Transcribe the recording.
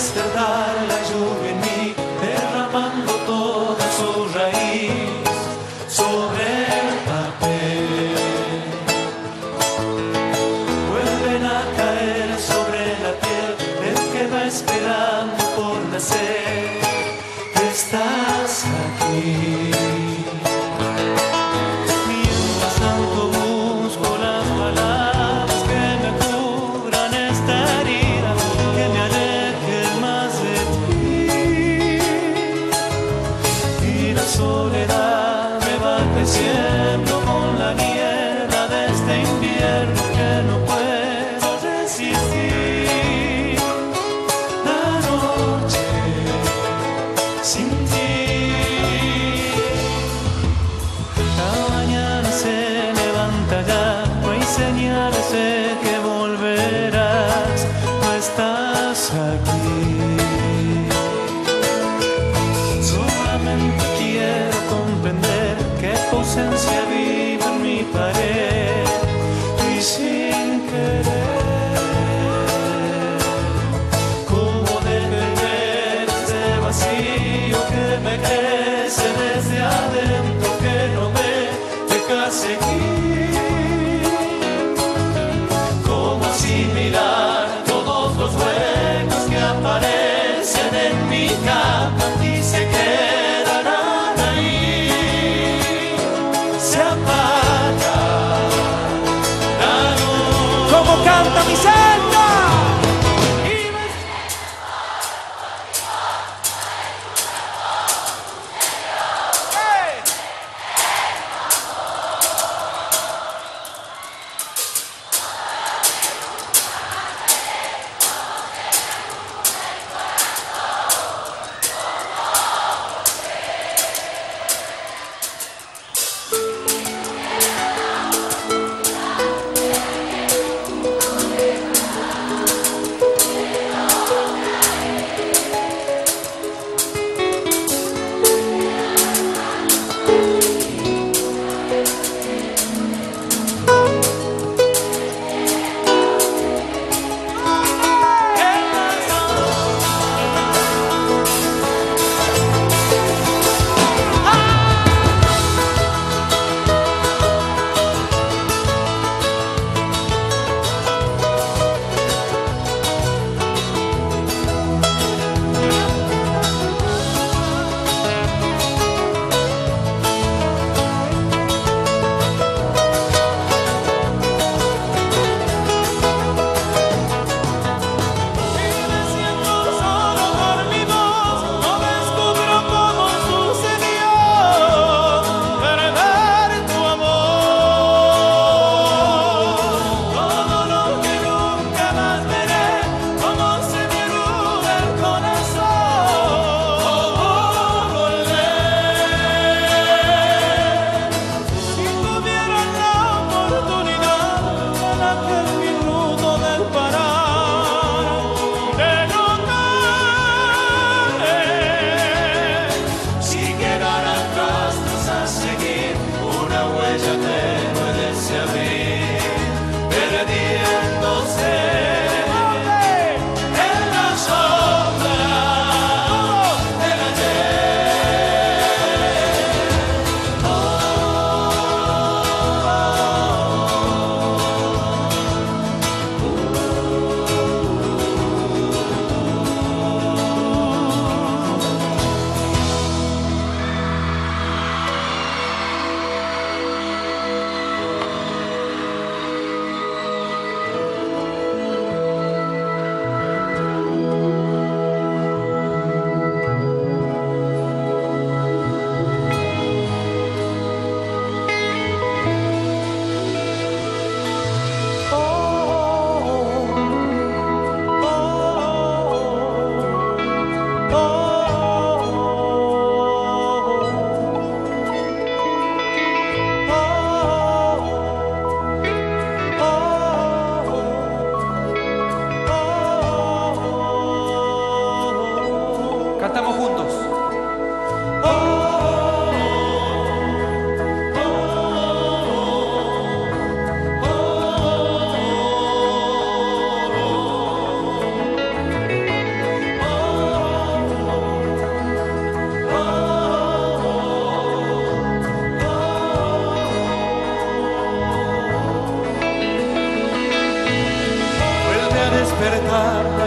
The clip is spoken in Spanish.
despertar la lluvia en mí, derramando toda su raíz sobre el papel. Vuelven a caer sobre la piel el que va esperando por nacer. Aquí. Solamente quiero comprender que tu ausencia vive en mi pared y sin querer. Cómo defender este vacío que me crece luz. ¿Cómo janela. Despertar de su